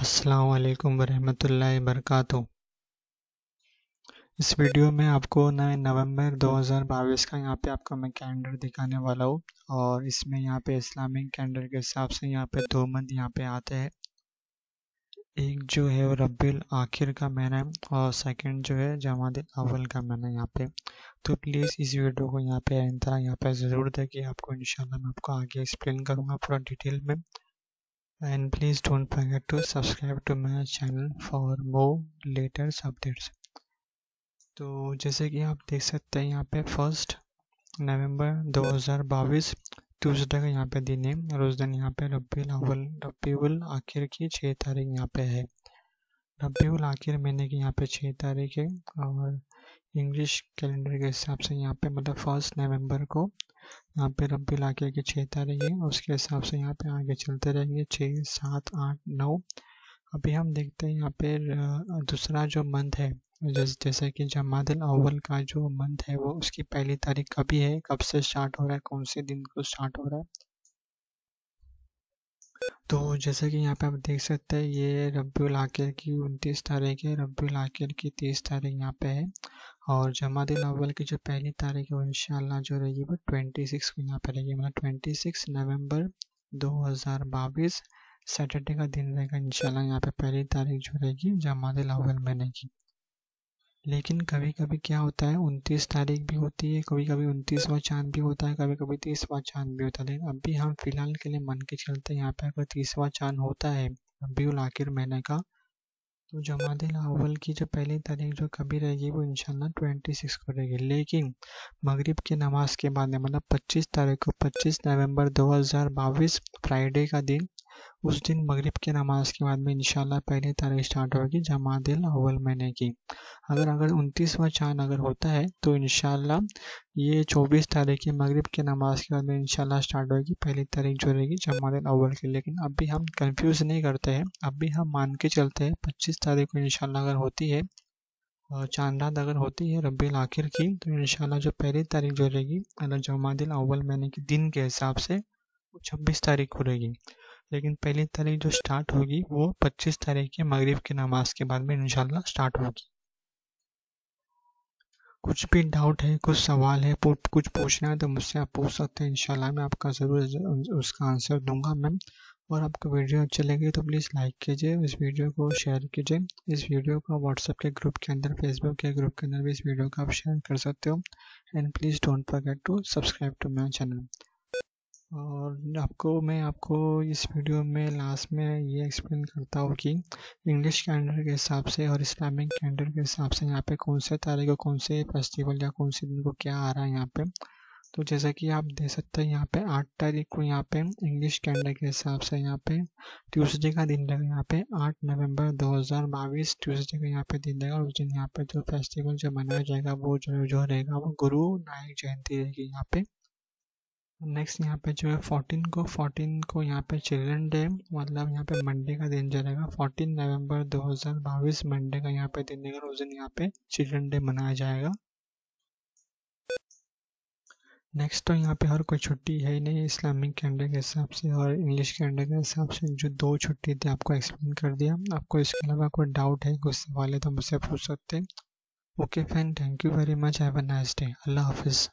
अस्सलाम वालेकुम वरहमतुल्लाहि इस वीडियो में आपको नए नवंबर 2022 का यहाँ पे आपका मैं कैलेंडर दिखाने वाला हूँ और इसमें यहाँ पे इस्लामिक कैलेंडर के हिसाब से यहाँ पे दो मंथ यहाँ पे आते हैं। एक जो है वो रब्बिल आखिर का महीना है और सेकंड जो है जमात अव्वल का महीना यहाँ पे। तो प्लीज़ इस वीडियो को यहाँ पे तरह यहाँ पे ज़रूर देखिए, आपको इंशाल्लाह मैं आपको आगे एक्सप्लेन करूँगा पूरा डिटेल में। And please don't forget to subscribe to my channel for more latest updates. तो जैसे कि आप देख सकते हैं, यहाँ पे फ़र्स्ट नवंबर 2022 ट्यूसडे का यहाँ पे दिन है और उस दिन यहाँ पे रबी अव्वल रबीउल आखिर की छः तारीख यहाँ पे है। रबीउल आखिर महीने की यहाँ पे छः तारीख है और इंग्लिश कैलेंडर के हिसाब से यहाँ पे मतलब फ़र्स्ट नवंबर को यहाँ पे रबी इलाके की छः तारीख है, उसके हिसाब से यहाँ पे आगे चलते रहेंगे छः सात, आठ, नौ। अभी हम देखते हैं यहाँ पे दूसरा जो मंथ है, जैसे कि जमादिल अव्वल का जो मंथ है, वो उसकी पहली तारीख कभी है, कब से स्टार्ट हो रहा है, कौन से दिन को स्टार्ट हो रहा है। तो जैसे कि यहाँ पे आप देख सकते हैं, ये रबी आखिर की उनतीस तारीख है। रबी आखिर की तीस तारीख यहाँ पे है और जमादिल अव्वल की जो पहली तारीख है वो इंशाल्लाह जो रहेगी वो ट्वेंटी सिक्स को यहाँ पे रहेगी। मतलब ट्वेंटी सिक्स नवंबर दो हज़ार बाईस सैटरडे का दिन रहेगा इंशाल्लाह यहाँ पे पहली तारीख जो रहेगी जमादिल अव्वल महीने की। लेकिन कभी कभी क्या होता है, उनतीस तारीख भी होती है कभी कभी उनतीसवा चाँद भी होता है कभी कभी तीसवा चाँद भी होता है। लेकिन अभी हम फ़िलहाल के लिए मन के चलते यहाँ पे अगर तीसवा चाँद होता है रबी आखिर महीने का तो जमादिल अव्वल की जो पहली तारीख जो कभी रहेगी वो इंशाल्लाह ट्वेंटी सिक्स को रहेगी। लेकिन मगरिब की नमाज़ के बाद मतलब पच्चीस तारीख को पच्चीस नवंबर दो हज़ार बाईस, फ्राइडे का दिन उस दिन मगरिब की नमाज़ के बाद में इंशाल्लाह पहली तारीख स्टार्ट होगी जमादिल अव्वल महीने की। अगर अगर उनतीसवा चाँद अगर होता है तो इंशाल्लाह ये चौबीस तारीख की मगरिब की नमाज़ के बाद में इंशाल्लाह स्टार्ट होगी, पहली तारीख जो रहेगी जमादिल अव्वल की। लेकिन अभी हम कंफ्यूज नहीं करते हैं अभी हम मान के चलते हैं, पच्चीस तारीख को इंशाल्लाह अगर होती है चाँद रात अगर होती है रबी आखिर की तो इंशाल्लाह जो पहली तारीख जो रहेगी मतलब जमादिल अव्वल महीने के दिन के हिसाब से वो छब्बीस तारीख को रहेगी। लेकिन पहली तारीख जो स्टार्ट होगी, वो 25 तारीख के मगरिब की नमाज़ के बाद में इंशाल्लाह स्टार्ट होगी। कुछ भी डाउट है, कुछ सवाल है कुछ पूछना है तो मुझसे आप पूछ सकते हैं, इंशाल्लाह मैं आपका ज़रूर उसका आंसर दूँगा मैम और आपको वीडियो अच्छी लगी तो प्लीज़ लाइक कीजिए, इस वीडियो को शेयर कीजिए। इस वीडियो को व्हाट्सएप के ग्रुप के अंदर फेसबुक के ग्रुप के अंदर भी इस वीडियो को आप शेयर कर सकते हो। And please don't forget to subscribe to my channel और आपको, मैं आपको इस वीडियो में लास्ट में ये एक्सप्लेन करता हूँ कि इंग्लिश कैलेंडर के हिसाब से और इस्लामिक कैलेंडर के हिसाब से यहाँ पे कौन से तारीख कौन से फेस्टिवल या कौन से दिन को क्या आ रहा है यहाँ पे। तो जैसा कि आप देख सकते हैं यहाँ पे आठ तारीख को यहाँ पे इंग्लिश कैलेंडर के हिसाब से यहाँ पे ट्यूसडे का दिन रहेगा यहाँ पे। आठ नवंबर 2022 ट्यूसडे का यहाँ पे दिन रहेगा उस दिन यहाँ पे जो फेस्टिवल जो मनाया जाएगा वो जो जो रहेगा वो गुरु नायक जयंती रहेगी यहाँ पे। नेक्स्ट यहाँ पे जो है फोर्टीन को फोर्टीन को यहाँ पे चिल्ड्रन डे मतलब यहाँ पे मंडे का दिन चलेगा। फोर्टीन नवंबर 2022 मंडे का यहाँ पे दिन रहेगा उस दिन यहाँ पे चिल्ड्रन डे मनाया जाएगा। नेक्स्ट तो यहाँ पे हर कोई छुट्टी है ही नहीं इस्लामिक कैलेंडर के हिसाब से और इंग्लिश कैलेंडर के हिसाब से जो दो छुट्टी थी, आपको एक्सप्लेन कर दिया। आपको इसके अलावा कोई डाउट है कुछ सवाल है तो मुझसे पूछ सकते हैं। Okay fan thank you very much have a nice day Allah हाफिज़।